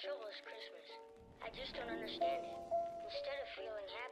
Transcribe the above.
trouble is Christmas. I just don't understand it. Instead of feeling happy,